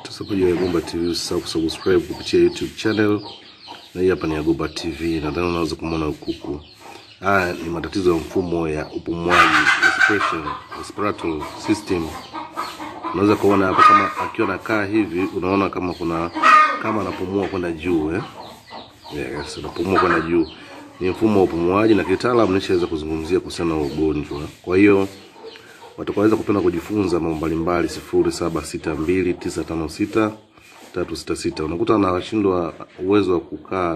Mtazamaji wa Agomba TV usisahau kusubscribe kupitia YouTube channel, na hii hapa ni Agomba TV. Nadhani unaweza kumwona kuku. Haya ni matatizo ya mfumo ya upumuaji, respiration, respiratory system. Unaweza kuona hapa kama akiwa nakaa hivi, unaona kama kuna kama anapumua kwenda juu eh? Yes, anapumua kwenda juu. Ni mfumo wa upumuaji, na kitaalamu nishaweza kuzungumzia kuhusiana na ugonjwa. Kwa hiyo watakaweza kupenda kujifunza mambo mbalimbali, sifuri saba sita mbili tisa tano sita tatu sita sita. Unakuta anashindwa uwezo wa kukaa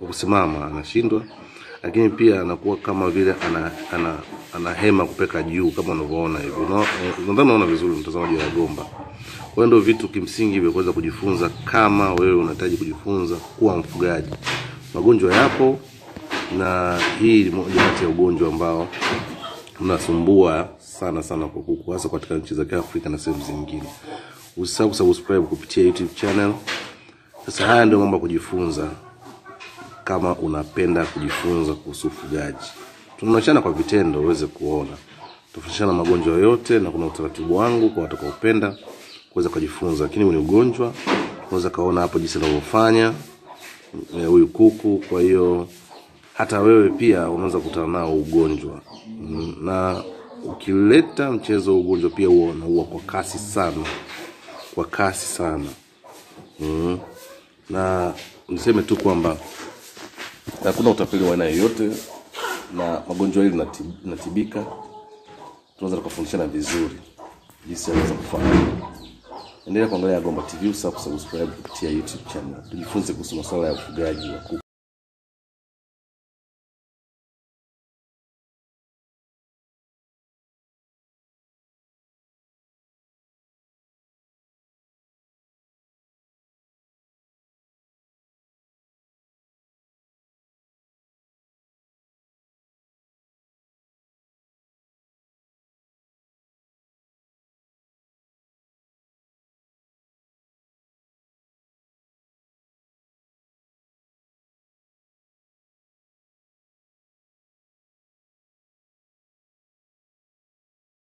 wa kusimama, anashindwa lakini pia anakuwa kama vile ana, ana, ana hema kupeka juu kama unavyoona hivi. Nadhani unaona vizuri mtazamaji wa Gomba. Kwa hiyo ndio vitu kimsingi vya kuweza kujifunza kama wewe unahitaji kujifunza kuwa mfugaji. Magonjwa yapo na hii ni moja kati ya ugonjwa ambao unasumbua sana sana kwa kuku hasa katika nchi za Kiafrika na sehemu zingine. Usisahau kusubscribe kupitia YouTube channel. Sasa haya ndio mambo ya kujifunza kama unapenda kujifunza kuhusu ufugaji. Tunaonyeshana kwa vitendo uweze kuona. Tufundishana magonjwa yote na kuna utaratibu wangu kwa watakaopenda kuweza kujifunza. Lakini ni ugonjwa, unaweza kaona hapo jinsi anavyofanya eh, huyu kuku. Kwa hiyo hata wewe pia unaweza kutana nao ugonjwa na ukileta mchezo wa ugonjwa pia huwa unaua kwa kasi sana, kwa kasi sana mm. Na niseme tu kwamba hakuna utapeli wa aina yoyote, na magonjwa hili natibika. Tunaweza tukafundishana vizuri jinsi yanaweza kufanya. Endelea kuangalia Agomba TV, usahau kusubscribe kupitia YouTube channel, tujifunze kuhusu masuala ya ufugaji wa kuku.